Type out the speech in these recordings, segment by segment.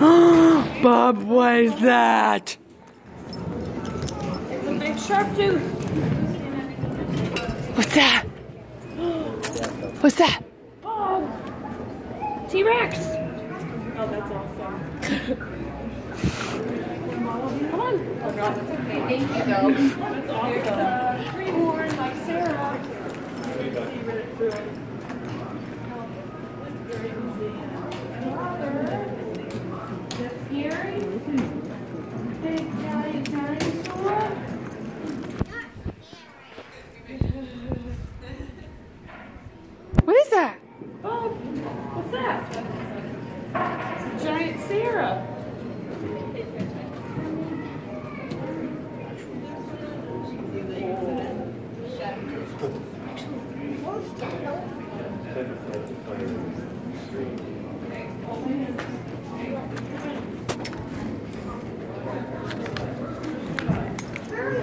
Bob, what is that? It's a big sharp tooth. What's that? What's that? Bob. T-Rex. Oh, that's awesome. Come on. Okay, thank you, though. That's awesome. Like Sarah. Big giant dinosaur. What is that? Oh, what's that? It's a giant Sarah.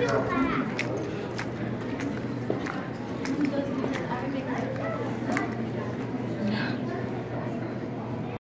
Mom,